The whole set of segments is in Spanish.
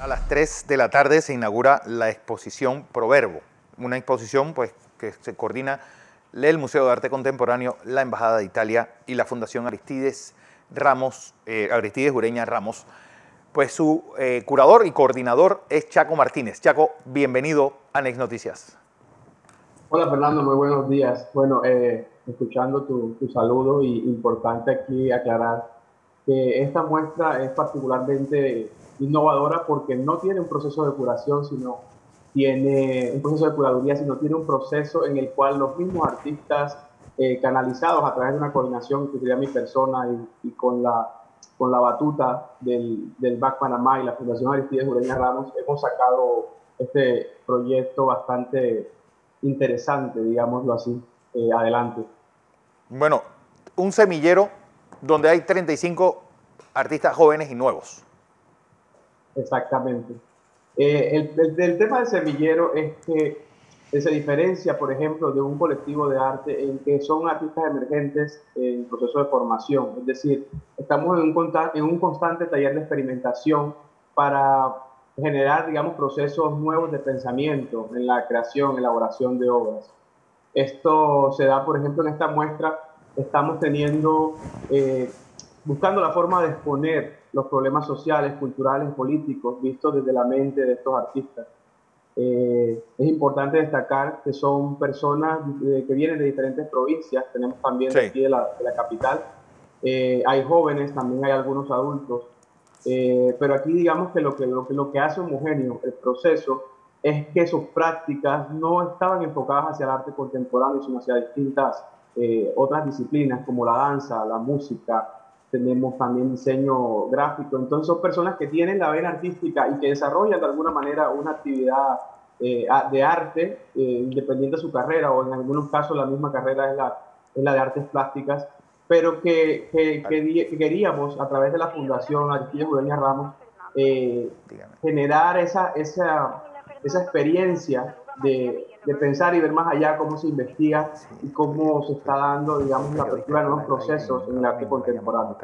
A las 3 de la tarde se inaugura la exposición Proverbo, una exposición pues, que se coordina el Museo de Arte Contemporáneo, la Embajada de Italia y la Fundación Aristides Ramos, eh, Aristides Ureña Ramos. Pues su eh, curador y coordinador es Chaco Martínez. Chaco, bienvenido a Next Noticias. Hola Fernando, muy buenos días. Bueno, eh, escuchando tu, tu saludo y importante aquí aclarar que esta muestra es particularmente innovadora porque no tiene un proceso de curación, sino tiene un proceso de curaduría, sino tiene un proceso en el cual los mismos artistas eh, canalizados a través de una coordinación que sería mi persona y, con, la, con la batuta del, del BAC Panamá y la Fundación Aristides Ureña Ramos, hemos sacado este proyecto bastante interesante, digámoslo así, eh, adelante. Bueno, un semillero donde hay 35 artistas jóvenes y nuevos. Exactamente. Eh, el, tema del semillero es que se diferencia, por ejemplo, de un colectivo de arte en que son artistas emergentes en proceso de formación. Es decir, estamos en un, en un constante taller de experimentación para generar, digamos, procesos nuevos de pensamiento en la creación, elaboración de obras. Esto se da, por ejemplo, en esta muestra, estamos teniendo, eh, buscando la forma de exponer los problemas sociales, culturales, políticos, vistos desde la mente de estos artistas. Eh, es importante destacar que son personas que vienen de diferentes provincias, tenemos también de aquí de la, capital, eh, hay jóvenes, también hay algunos adultos, eh, pero aquí digamos que lo que, lo que lo que hace homogéneo el proceso es que sus prácticas no estaban enfocadas hacia el arte contemporáneo, sino hacia distintas otras disciplinas como la danza, la música, tenemos también diseño gráfico. Entonces son personas que tienen la vena artística y que desarrollan de alguna manera una actividad eh, de arte, eh, independiente de su carrera, o en algunos casos la misma carrera es la, es la de artes plásticas, pero que, que, queríamos a través de la Fundación Aristides Ureña Ramos eh, generar esa, esa, esa experiencia de, de, pensar y ver más allá cómo se investiga y cómo se está dando, digamos, la apertura de nuevos procesos en el arte contemporáneo.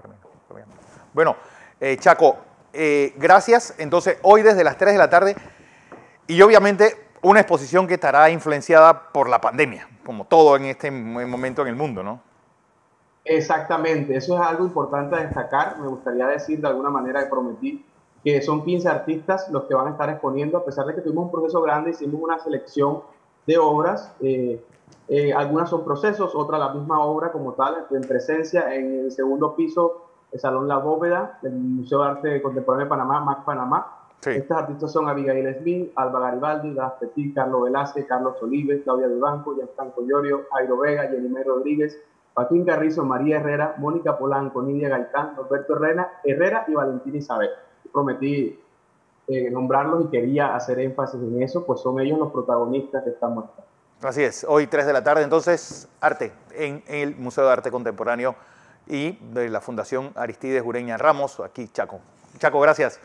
Bueno, eh, Chaco, eh, gracias. Entonces, hoy desde las 3 de la tarde y obviamente una exposición que estará influenciada por la pandemia, como todo en este momento en el mundo, ¿no? Exactamente, eso es algo importante a destacar. Me gustaría decir de alguna manera que prometí que son 15 artistas los que van a estar exponiendo, a pesar de que tuvimos un proceso grande, hicimos una selección de obras, eh, eh, algunas son procesos, otras la misma obra como tal, en presencia en el segundo piso, el Salón La Bóveda, del Museo de Arte Contemporáneo de Panamá, MAC Panamá. Estos artistas son Abigail Smith, Alba Garibaldi, Das Petit, Carlos Velázquez, Carlos Olives, Claudia Vivanco, Gianfranco Llorio, Jairo Vega, Jenny Rodríguez, Joaquín Carrizo, María Herrera, Mónica Polanco, Nidia Gaitán, Roberto Herrera, Herrera y Valentín Isabel prometí eh, nombrarlos y quería hacer énfasis en eso, pues son ellos los protagonistas de esta muestra. Así es, hoy 3 de la tarde, entonces, arte en el Museo de Arte Contemporáneo y de la Fundación Aristides Ureña Ramos, aquí Chaco. Chaco, gracias.